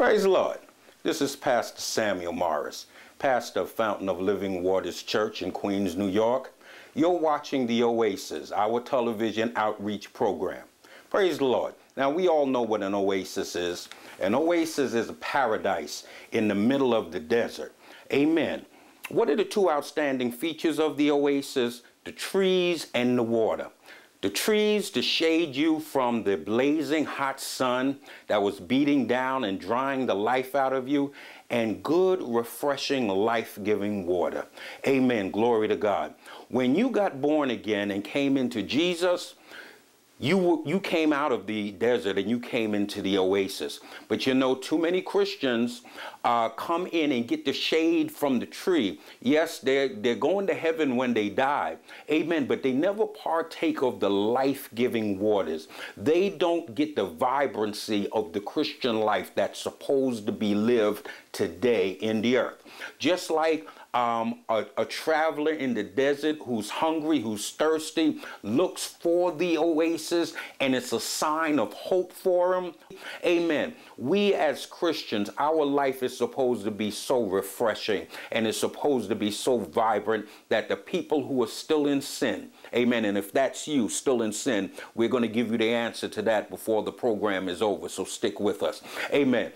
Praise the Lord. This is Pastor Samuel Morris, pastor of Fountain of Living Waters Church in Queens, New York. You're watching the Oasis, our television outreach program. Praise the Lord. Now, we all know what an oasis is. An oasis is a paradise in the middle of the desert. Amen. What are the two outstanding features of the oasis? The trees and the water. The trees to shade you from the blazing hot sun that was beating down and drying the life out of you, and good, refreshing, life giving water. Amen. Glory to God. When you got born again and came into Jesus, you, you came out of the desert and you came into the oasis. But you know, too many Christians uh, come in and get the shade from the tree. Yes, they're, they're going to heaven when they die. Amen. But they never partake of the life giving waters. They don't get the vibrancy of the Christian life that's supposed to be lived today in the earth. Just like um, a, a, traveler in the desert who's hungry, who's thirsty, looks for the oasis, and it's a sign of hope for him. Amen. We as Christians, our life is supposed to be so refreshing and it's supposed to be so vibrant that the people who are still in sin, amen, and if that's you, still in sin, we're going to give you the answer to that before the program is over. So stick with us. Amen.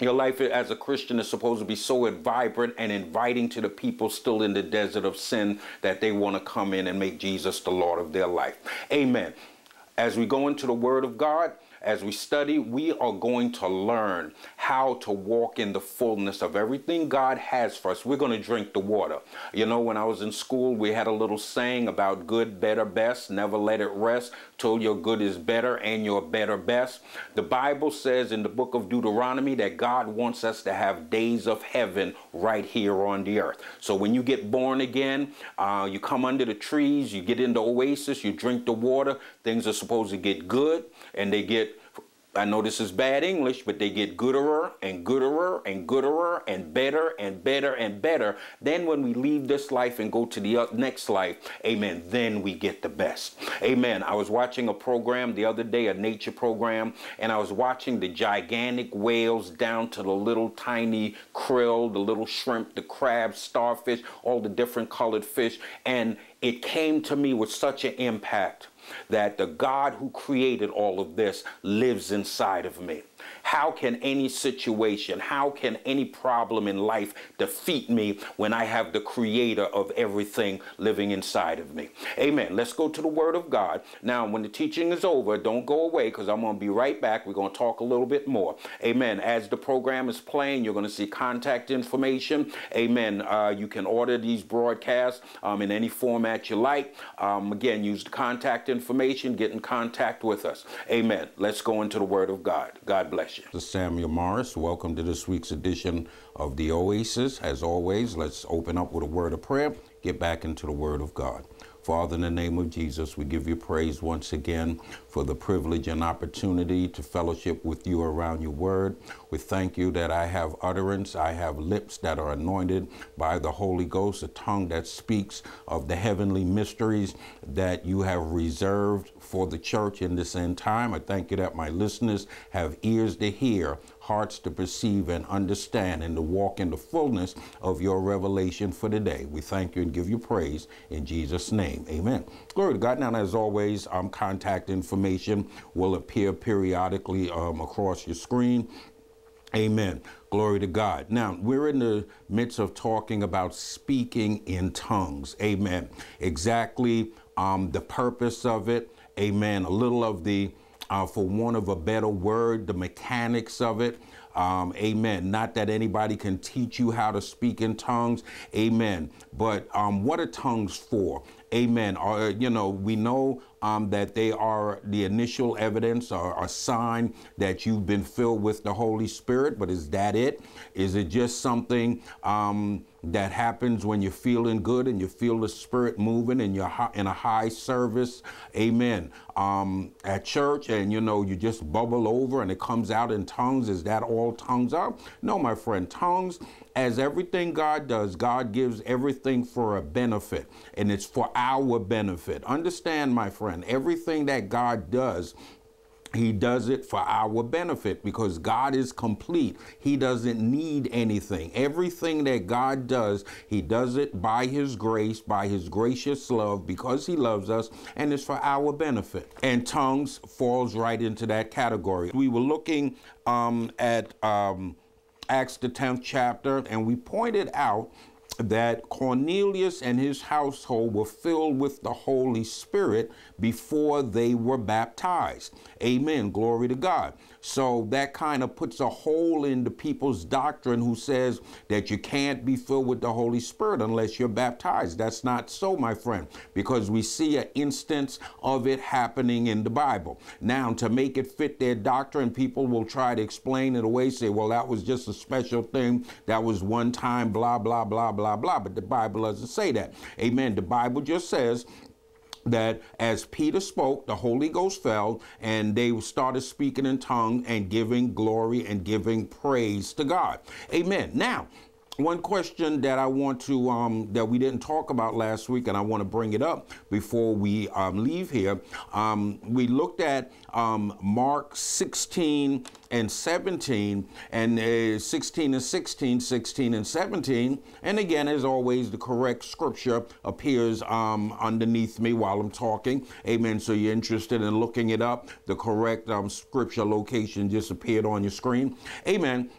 Your life as a Christian is supposed to be so vibrant and inviting to the people still in the desert of sin that they want to come in and make Jesus the Lord of their life. Amen. As we go into the Word of God, as we study, we are going to learn how to walk in the fullness of everything God has for us. We're going to drink the water. You know, when I was in school, we had a little saying about good, better, best, never let it rest till your good is better and your better best. The Bible says in the book of Deuteronomy that God wants us to have days of heaven right here on the earth. So when you get born again, uh, you come under the trees, you get into oasis, you drink the water, things are supposed to get good and they get I know this is bad English, but they get gooder and gooder and gooder and better and better and better. Then when we leave this life and go to the next life, amen, then we get the best. Amen. I was watching a program the other day, a nature program, and I was watching the gigantic whales down to the little tiny krill, the little shrimp, the crabs, starfish, all the different colored fish. And it came to me with such an impact that the God who created all of this lives inside of me. How can any situation, how can any problem in life defeat me when I have the creator of everything living inside of me? Amen. Let's go to the word of God. Now, when the teaching is over, don't go away because I'm going to be right back. We're going to talk a little bit more. Amen. As the program is playing, you're going to see contact information. Amen. Uh, you can order these broadcasts um, in any format you like. Um, again, use the contact information, get in contact with us. Amen. Let's go into the word of God. God bless you. This is Samuel Morris. Welcome to this week's edition of The Oasis. As always, let's open up with a word of prayer, get back into the Word of God. Father, in the name of Jesus, we give you praise once again for the privilege and opportunity to fellowship with you around your word. We thank you that I have utterance, I have lips that are anointed by the Holy Ghost, a tongue that speaks of the heavenly mysteries that you have reserved for the church in this end time. I thank you that my listeners have ears to hear hearts to perceive and understand and to walk in the fullness of your revelation for today. We thank you and give you praise in Jesus' name. Amen. Glory to God. Now, as always, um, contact information will appear periodically um, across your screen. Amen. Glory to God. Now, we're in the midst of talking about speaking in tongues. Amen. Exactly um, the purpose of it. Amen. A little of the uh, for want of a better word, the mechanics of it. Um, amen. Not that anybody can teach you how to speak in tongues. Amen. But um, what are tongues for? Amen. Or, uh, you know, we know um, that they are the initial evidence or a sign that you've been filled with the Holy Spirit. But is that it? Is it just something um, that happens when you're feeling good and you feel the Spirit moving and you're in a high service? Amen. Um, at church and you know you just bubble over and it comes out in tongues. Is that all tongues are? No, my friend. Tongues as everything God does, God gives everything for a benefit, and it's for our benefit. Understand, my friend, everything that God does He does it for our benefit because God is complete. He doesn't need anything. Everything that God does, He does it by His grace, by His gracious love, because He loves us, and it's for our benefit. And tongues falls right into that category. We were looking um, at um, Acts, the 10th chapter, and we pointed out that Cornelius and his household were filled with the Holy Spirit before they were baptized. Amen. Glory to God. So that kind of puts a hole into people's doctrine who says that you can't be filled with the Holy Spirit unless you're baptized. That's not so, my friend, because we see an instance of it happening in the Bible. Now, to make it fit their doctrine, people will try to explain it away, say, well, that was just a special thing. That was one time, blah, blah, blah, blah, blah. But the Bible doesn't say that. Amen. The Bible just says that as Peter spoke, the Holy Ghost fell, and they started speaking in tongues and giving glory and giving praise to God. Amen. Now, one question that I want to um, that we didn't talk about last week, and I want to bring it up before we um, leave here. Um, we looked at um, Mark 16 and 17, and uh, 16 and 16, 16 and 17. And again, as always, the correct scripture appears um, underneath me while I'm talking. Amen. So you're interested in looking it up. The correct um, scripture location just appeared on your screen. Amen.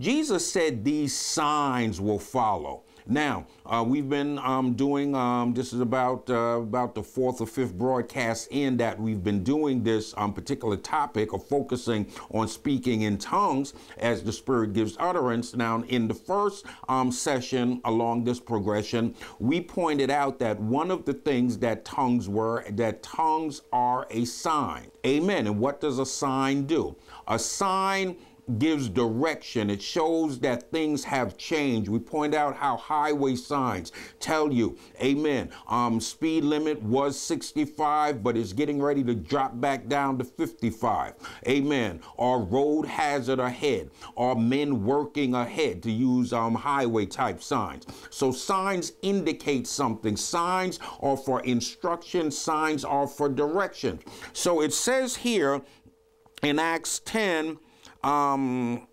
Jesus said these signs will follow. Now, uh, we've been um, doing, um, this is about, uh, about the fourth or fifth broadcast in that we've been doing this um, particular topic of focusing on speaking in tongues as the Spirit gives utterance. Now, in the first um, session along this progression, we pointed out that one of the things that tongues were, that tongues are a sign. Amen. And what does a sign do? A sign gives direction. It shows that things have changed. We point out how highway signs tell you, amen, um, speed limit was 65, but it's getting ready to drop back down to 55. Amen. Or road hazard ahead, or men working ahead to use um, highway type signs. So signs indicate something. Signs are for instruction, signs are for direction. So it says here in Acts 10, um,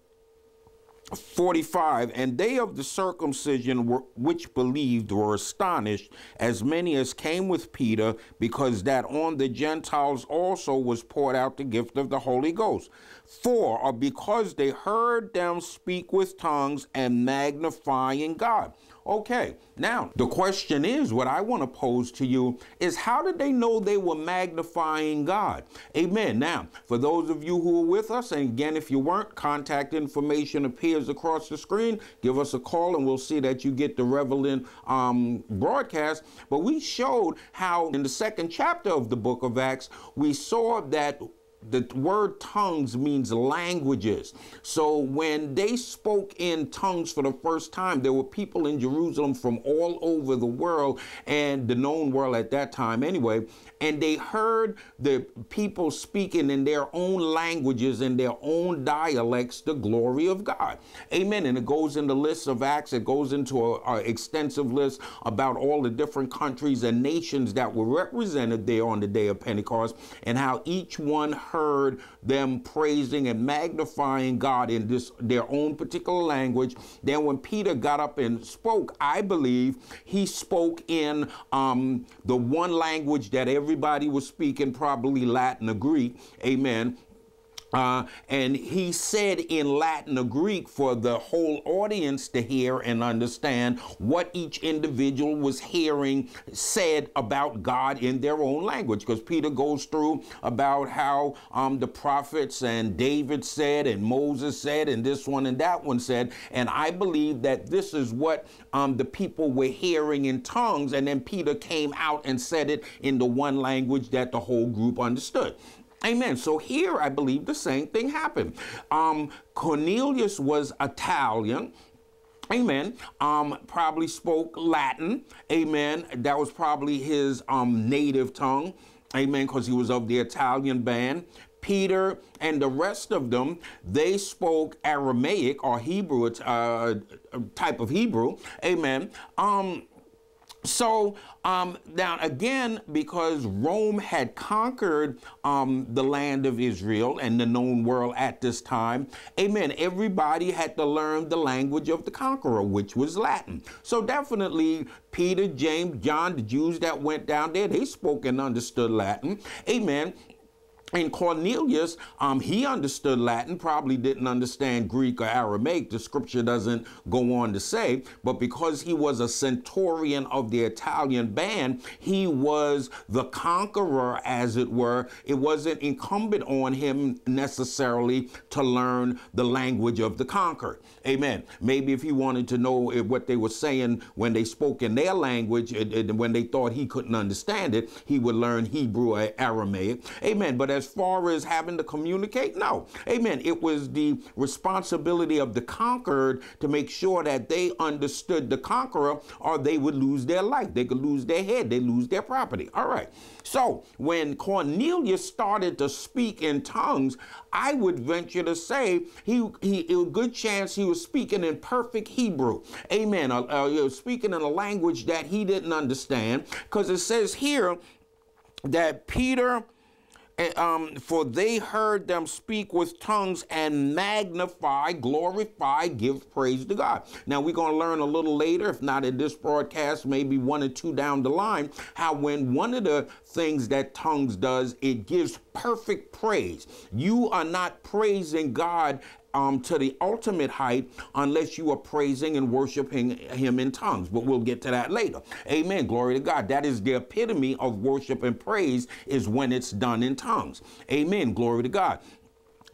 45 and they of the circumcision were, which believed were astonished as many as came with peter because that on the gentiles also was poured out the gift of the holy ghost for or because they heard them speak with tongues and magnifying god Okay, now the question is what I want to pose to you is how did they know they were magnifying God? Amen. Now, for those of you who are with us, and again, if you weren't, contact information appears across the screen. Give us a call and we'll see that you get the relevant um, broadcast. But we showed how in the second chapter of the book of Acts, we saw that the word tongues means languages. So when they spoke in tongues for the first time, there were people in Jerusalem from all over the world and the known world at that time anyway, and they heard the people speaking in their own languages and their own dialects the glory of God. Amen. And it goes in the list of Acts, it goes into an extensive list about all the different countries and nations that were represented there on the day of Pentecost and how each one heard them praising and magnifying God in this their own particular language. Then when Peter got up and spoke, I believe he spoke in um, the one language that everybody was speaking probably Latin or Greek. Amen. Uh, and he said in Latin or Greek for the whole audience to hear and understand what each individual was hearing said about God in their own language. Because Peter goes through about how um, the prophets and David said, and Moses said, and this one and that one said. And I believe that this is what um, the people were hearing in tongues. And then Peter came out and said it in the one language that the whole group understood. Amen. So here I believe the same thing happened. Um, Cornelius was Italian. Amen. Um, probably spoke Latin. Amen. That was probably his um, native tongue. Amen. Because he was of the Italian band. Peter and the rest of them, they spoke Aramaic or Hebrew, uh, type of Hebrew. Amen. Um, So um, now again, because Rome had conquered um, the land of Israel and the known world at this time, amen, everybody had to learn the language of the conqueror, which was Latin. So definitely Peter, James, John, the Jews that went down there, they spoke and understood Latin. Amen. And Cornelius, um, he understood Latin, probably didn't understand Greek or Aramaic. The scripture doesn't go on to say, but because he was a centurion of the Italian band, he was the conqueror, as it were. It wasn't incumbent on him necessarily to learn the language of the conquered. Amen. Maybe if he wanted to know what they were saying when they spoke in their language, and when they thought he couldn't understand it, he would learn Hebrew or Aramaic. Amen. But as far as having to communicate, no. Amen. It was the responsibility of the conquered to make sure that they understood the conqueror, or they would lose their life. They could lose their head. They lose their property. All right. So when Cornelius started to speak in tongues, I would venture to say he, he a good chance he was speaking in perfect Hebrew. Amen. Uh, uh, speaking in a language that he didn't understand, because it says here that Peter um, for they heard them speak with tongues and magnify, glorify, give praise to God. Now, we're going to learn a little later, if not in this broadcast, maybe one or two down the line, how when one of the things that tongues does, it gives perfect praise. You are not praising God um, to the ultimate height unless you are praising and worshiping Him in tongues. But we'll get to that later. Amen. Glory to God. That is the epitome of worship and praise is when it's done in tongues. Amen. Glory to God.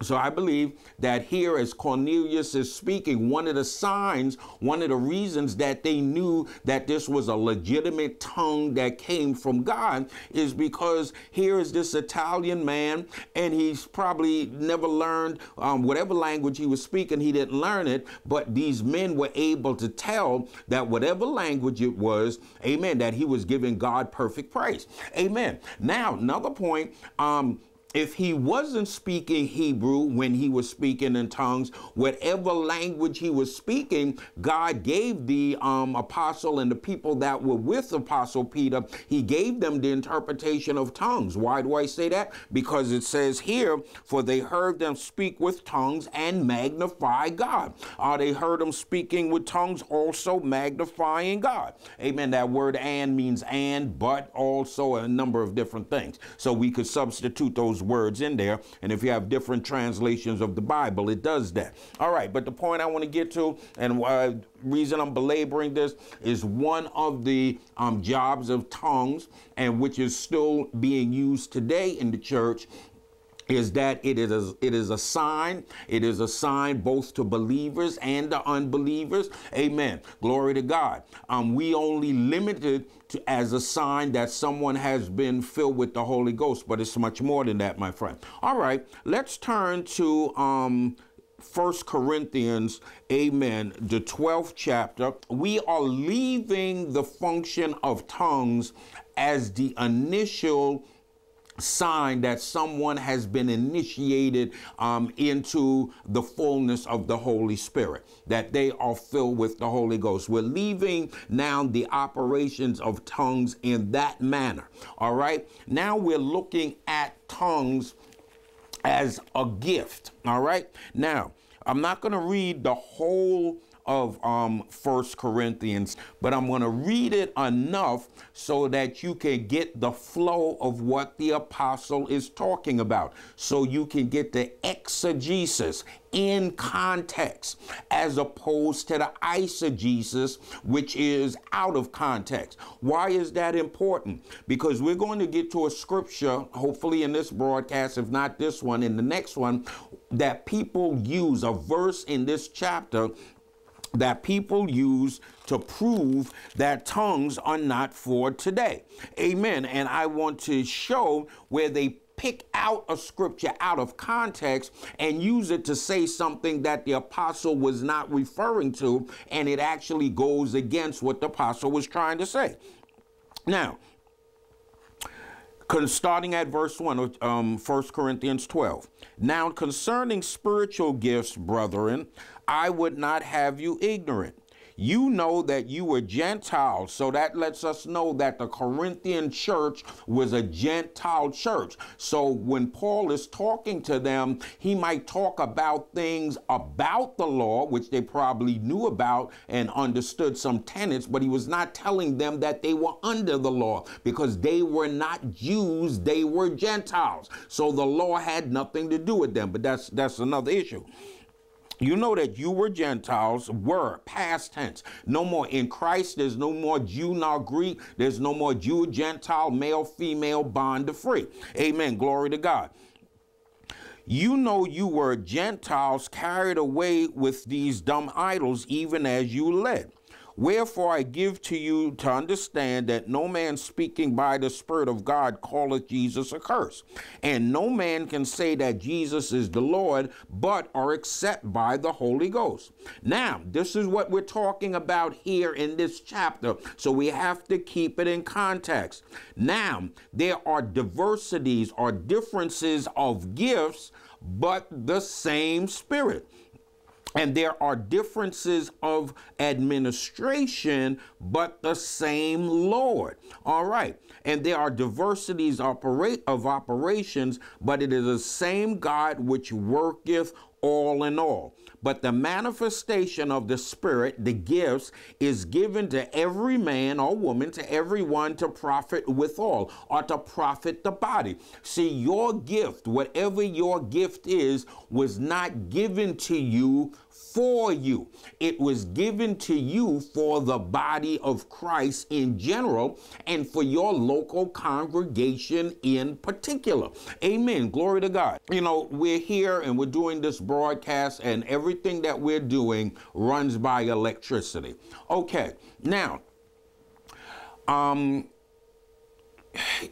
So I believe that here, as Cornelius is speaking, one of the signs, one of the reasons that they knew that this was a legitimate tongue that came from God is because here is this Italian man, and he's probably never learned um, whatever language he was speaking, he didn't learn it, but these men were able to tell that whatever language it was, amen, that he was giving God perfect praise. Amen. Now, another point, um, if he wasn't speaking Hebrew when he was speaking in tongues, whatever language he was speaking, God gave the um, apostle and the people that were with Apostle Peter, he gave them the interpretation of tongues. Why do I say that? Because it says here, for they heard them speak with tongues and magnify God. Uh, they heard them speaking with tongues, also magnifying God. Amen. That word and means and, but also a number of different things. So we could substitute those words in there. And if you have different translations of the Bible, it does that. All right, but the point I want to get to, and uh, reason I'm belaboring this, is one of the um, jobs of tongues, and which is still being used today in the church, is that it is a, it is a sign it is a sign both to believers and to unbelievers. Amen. Glory to god. Um, we only limited to, as a sign that someone has been filled with the holy ghost but it's much more than that my friend. All right let's turn to um, First Corinthians, amen, the 12th chapter, we are leaving the function of tongues as the initial sign that someone has been initiated um, into the fullness of the Holy Spirit, that they are filled with the Holy Ghost. We're leaving now the operations of tongues in that manner. All right. Now we're looking at tongues as a gift. All right. Now, I'm not going to read the whole of um, First Corinthians, but I'm going to read it enough so that you can get the flow of what the apostle is talking about, so you can get the exegesis in context as opposed to the eisegesis, which is out of context. Why is that important? Because we're going to get to a scripture, hopefully in this broadcast, if not this one, in the next one, that people use a verse in this chapter that people use to prove that tongues are not for today. Amen. And I want to show where they pick out a scripture out of context and use it to say something that the apostle was not referring to, and it actually goes against what the apostle was trying to say. Now, starting at verse 1 of um, 1 Corinthians 12. Now, concerning spiritual gifts, brethren, I would not have you ignorant. you know that you were Gentiles. So that lets us know that the Corinthian church was a Gentile church. So when Paul is talking to them, he might talk about things about the law, which they probably knew about and understood some tenets, but he was not telling them that they were under the law because they were not Jews, they were Gentiles. So the law had nothing to do with them, but that's that's another issue. You know that you were Gentiles, were past tense. No more in Christ, there's no more Jew nor Greek. There's no more Jew, Gentile, male, female, bond to free. Amen. Glory to God. You know you were Gentiles carried away with these dumb idols, even as you led. Wherefore I give to you to understand that no man speaking by the Spirit of God calleth Jesus a curse. And no man can say that Jesus is the Lord, but are except by the Holy Ghost. Now, this is what we're talking about here in this chapter. So we have to keep it in context. Now, there are diversities or differences of gifts, but the same Spirit. And there are differences of administration, but the same Lord. All right. And there are diversities operate of operations, but it is the same God which worketh all in all. But the manifestation of the Spirit, the gifts, is given to every man or woman, to everyone to profit withal, or to profit the body. See, your gift, whatever your gift is, was not given to you for you. It was given to you for the body of Christ in general and for your local congregation in particular. Amen. Glory to God. You know, we're here and we're doing this broadcast, and everything that we're doing runs by electricity. Okay, now, um,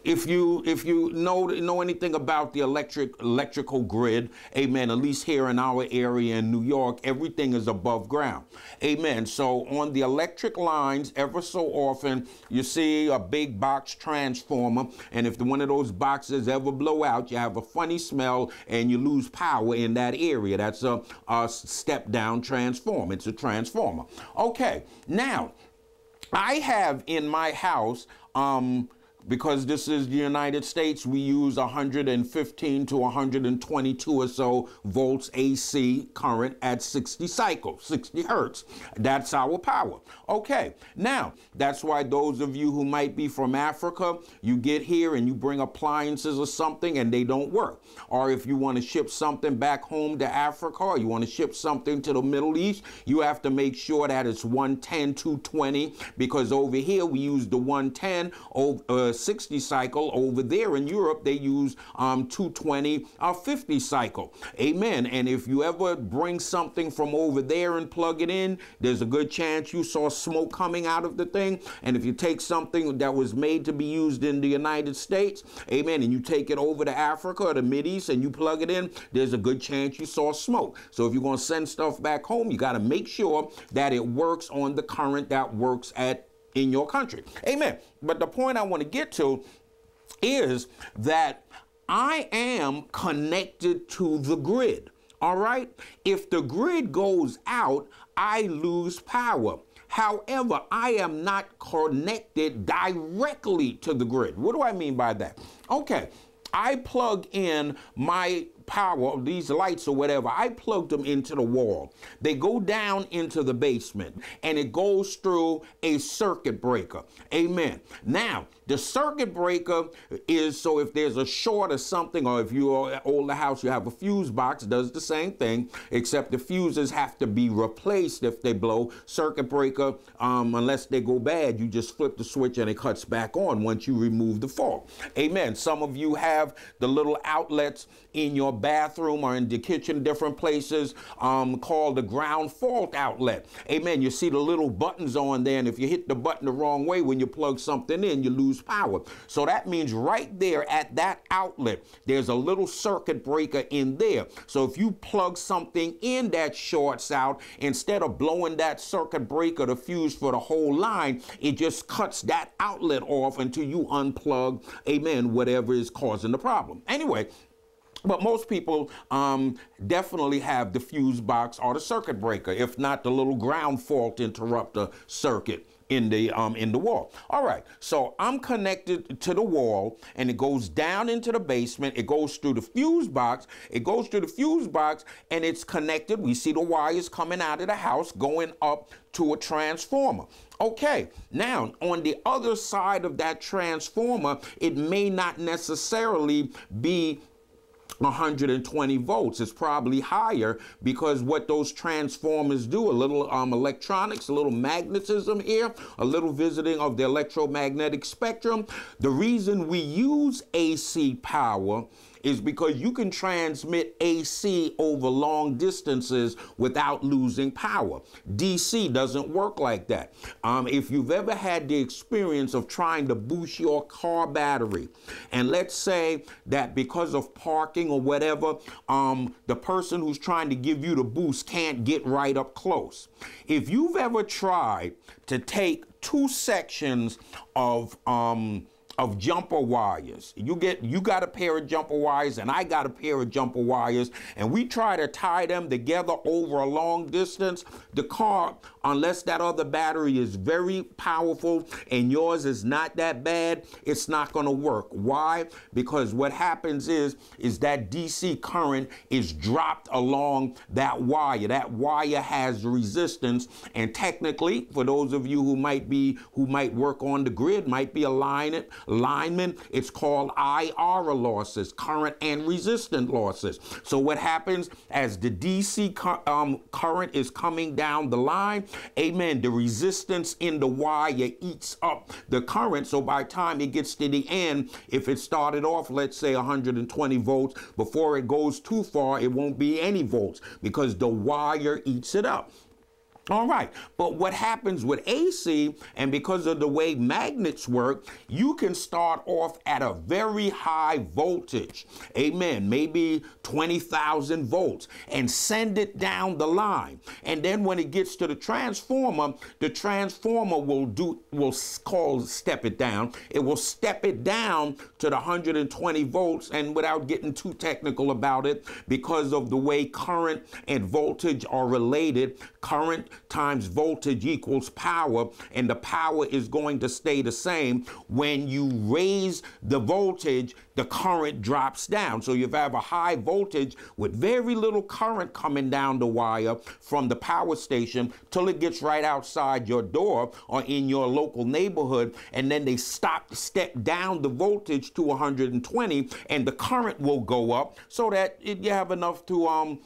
if you if you know know anything about the electric electrical grid, amen. At least here in our area in New York, everything is above ground, amen. So on the electric lines, ever so often you see a big box transformer, and if one of those boxes ever blow out, you have a funny smell and you lose power in that area. That's a, a step down transformer. It's a transformer. Okay, now I have in my house. Um, because this is the United States, we use 115 to 122 or so volts AC current at 60 cycles, 60 hertz. That's our power. Okay, now that's why those of you who might be from Africa, you get here and you bring appliances or something and they don't work. Or if you want to ship something back home to Africa or you want to ship something to the Middle East, you have to make sure that it's 110, 220 because over here we use the 110 over. Uh, 60 cycle. Over there in Europe, they use um, 220 or 50 cycle. Amen. And if you ever bring something from over there and plug it in, there's a good chance you saw smoke coming out of the thing. And if you take something that was made to be used in the United States, amen, and you take it over to Africa or the East and you plug it in, there's a good chance you saw smoke. So if you're going to send stuff back home, you got to make sure that it works on the current that works at in your country. Amen. But the point I want to get to is that I am connected to the grid. All right? If the grid goes out, I lose power. However, I am not connected directly to the grid. What do I mean by that? Okay, I plug in my power of these lights or whatever, I plugged them into the wall. They go down into the basement and it goes through a circuit breaker. Amen. Now, the circuit breaker is so if there's a short or something, or if you're older house, you have a fuse box, does the same thing, except the fuses have to be replaced if they blow. Circuit breaker, um, unless they go bad, you just flip the switch and it cuts back on once you remove the fault. Amen. Some of you have the little outlets in your bathroom or in the kitchen, different places, um, called the ground fault outlet. Amen. You see the little buttons on there, and if you hit the button the wrong way when you plug something in, you lose power. So that means right there at that outlet, there's a little circuit breaker in there. So if you plug something in that shorts out, instead of blowing that circuit breaker, the fuse for the whole line, it just cuts that outlet off until you unplug, amen, whatever is causing the problem. Anyway, But most people um, definitely have the fuse box or the circuit breaker, if not the little ground fault interrupter circuit in the um, in the wall. All right, so I'm connected to the wall, and it goes down into the basement. It goes through the fuse box. It goes through the fuse box, and it's connected. We see the wires coming out of the house, going up to a transformer. Okay, now on the other side of that transformer, it may not necessarily be 120 volts. It's probably higher because what those transformers do, a little um, electronics, a little magnetism here, a little visiting of the electromagnetic spectrum. The reason we use AC power is because you can transmit AC over long distances without losing power. DC doesn't work like that. Um, if you've ever had the experience of trying to boost your car battery, and let's say that because of parking or whatever, um, the person who's trying to give you the boost can't get right up close. If you've ever tried to take two sections of um, of jumper wires. You get you got a pair of jumper wires and I got a pair of jumper wires and we try to tie them together over a long distance. The car, unless that other battery is very powerful and yours is not that bad, it's not going to work. Why? Because what happens is is that DC current is dropped along that wire. That wire has resistance and technically for those of you who might be who might work on the grid might be aligning linemen, it's called IR losses, current and resistant losses. So what happens as the DC um, current is coming down the line, amen, the resistance in the wire eats up the current. So by time it gets to the end, if it started off, let's say 120 volts, before it goes too far, it won't be any volts because the wire eats it up. All right, but what happens with AC, and because of the way magnets work, you can start off at a very high voltage, amen, maybe 20,000 volts, and send it down the line. And then when it gets to the transformer, the transformer will do, will call step it down. It will step it down to the 120 volts, and without getting too technical about it, because of the way current and voltage are related, current times voltage equals power, and the power is going to stay the same. When you raise the voltage, the current drops down. So you have a high voltage with very little current coming down the wire from the power station till it gets right outside your door or in your local neighborhood, and then they stop, step down the voltage to 120, and the current will go up so that you have enough to um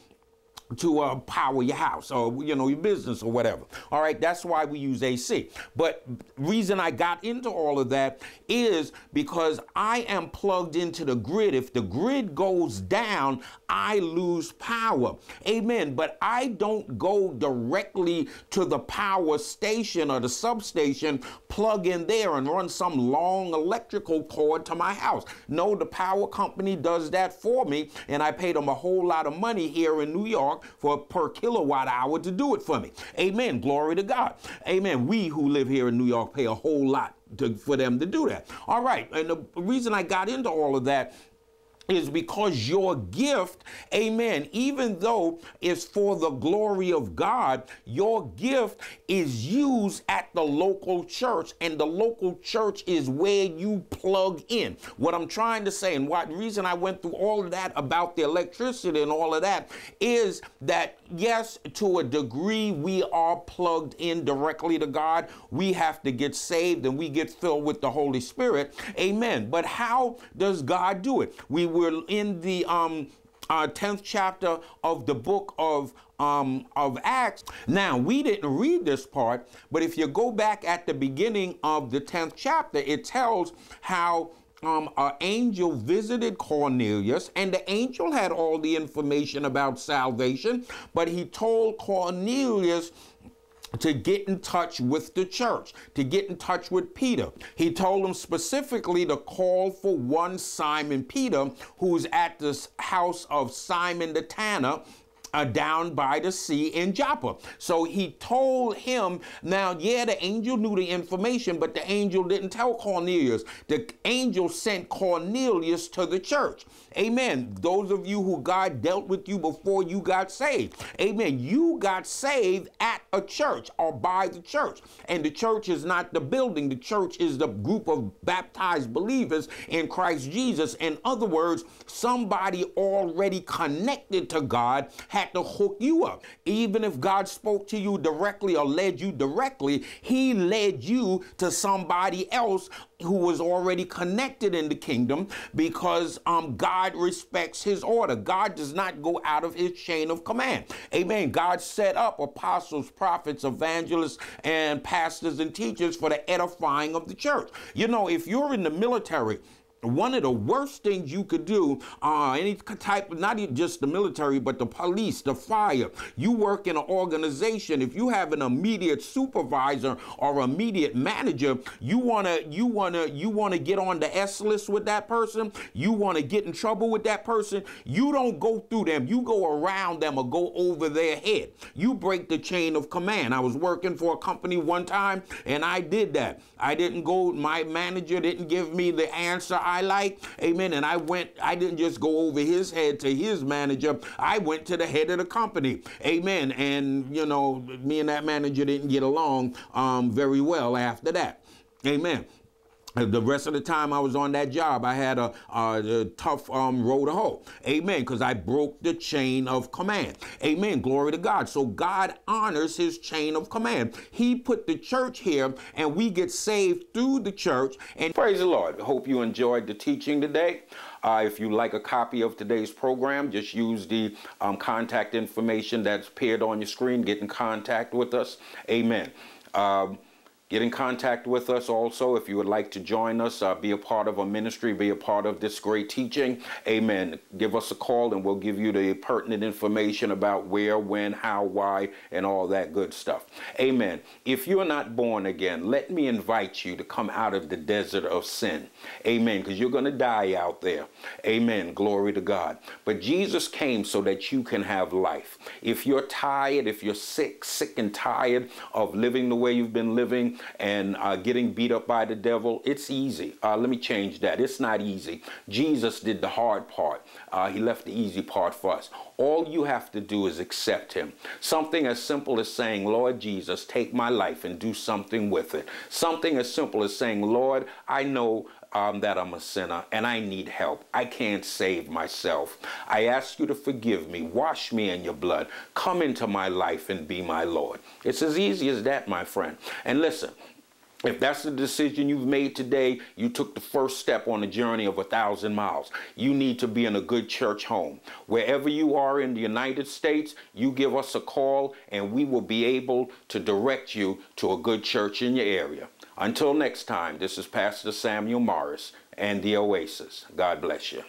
to uh, power your house or you know your business or whatever. All right? That's why we use ac but reason i got into all of that is because i am plugged into the grid. If the grid goes down i lose power. Amen. But i don't go directly to the power station or the substation plug in there and run some long electrical cord to my house. No the power company does that for me and i pay them a whole lot of money here in new york for per kilowatt hour to do it for me. Amen. Glory to God. Amen. We who live here in New York pay a whole lot to, for them to do that. All right. And the reason I got into all of that is because your gift, amen, even though it's for the glory of God, your gift is used at the local church, and the local church is where you plug in. What I'm trying to say, and what reason I went through all of that about the electricity and all of that, is that yes, to a degree, we are plugged in directly to God. We have to get saved and we get filled with the Holy Spirit. Amen. But how does God do it? We were in the um, uh, 10th chapter of the book of um, of Acts. Now, we didn't read this part, but if you go back at the beginning of the 10th chapter, it tells how um, an angel visited Cornelius, and the angel had all the information about salvation, but he told Cornelius to get in touch with the church, to get in touch with Peter. He told him specifically to call for one Simon Peter, who's at the house of Simon the Tanner, uh, down by the sea in Joppa. So he told him, now, yeah, the angel knew the information, but the angel didn't tell Cornelius. The angel sent Cornelius to the church. Amen. Those of you who God dealt with you before you got saved. Amen. You got saved at a church or by the church. And the church is not the building, the church is the group of baptized believers in Christ Jesus. In other words, somebody already connected to God had to hook you up. Even if God spoke to you directly or led you directly, He led you to somebody else who was already connected in the kingdom because um, God respects his order. God does not go out of his chain of command. Amen. God set up apostles, prophets, evangelists, and pastors and teachers for the edifying of the church. You know, if you're in the military, one of the worst things you could do, uh, any type, not just the military, but the police, the fire. You work in an organization. If you have an immediate supervisor or immediate manager, you wanna, you wanna, you wanna get on the S list with that person. You wanna get in trouble with that person. You don't go through them. You go around them or go over their head. You break the chain of command. I was working for a company one time, and I did that. I didn't go. My manager didn't give me the answer. I I like. Amen. And I went, I didn't just go over his head to his manager. I went to the head of the company. Amen. And, you know, me and that manager didn't get along um, very well after that. Amen the rest of the time I was on that job, I had a, a, a tough um, road to hoe. Amen. Because I broke the chain of command. Amen. Glory to God. So God honors his chain of command. He put the church here, and we get saved through the church. And praise the Lord. Hope you enjoyed the teaching today. Uh, if you like a copy of today's program, just use the um, contact information that's appeared on your screen. Get in contact with us. Amen. Um, Get in contact with us also if you would like to join us, uh, be a part of a ministry, be a part of this great teaching. Amen. Give us a call and we'll give you the pertinent information about where, when, how, why, and all that good stuff. Amen. If you're not born again, let me invite you to come out of the desert of sin. Amen. Because you're going to die out there. Amen. Glory to God. But Jesus came so that you can have life. If you're tired, if you're sick, sick and tired of living the way you've been living, and uh, getting beat up by the devil, it's easy. Uh, let me change that. It's not easy. Jesus did the hard part. Uh, he left the easy part for us. All you have to do is accept him. Something as simple as saying, Lord Jesus, take my life and do something with it. Something as simple as saying, Lord, I know um, that I'm a sinner and I need help. I can't save myself. I ask you to forgive me, wash me in your blood, come into my life and be my Lord. It's as easy as that, my friend. And listen, if that's the decision you've made today, you took the first step on a journey of a thousand miles. You need to be in a good church home. Wherever you are in the United States, you give us a call and we will be able to direct you to a good church in your area. Until next time, this is Pastor Samuel Morris and the Oasis. God bless you.